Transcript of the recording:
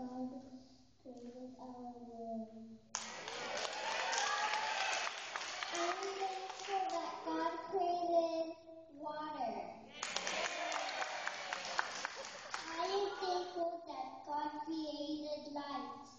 God gave our word. I'm thankful that God created water. I am thankful that God created life.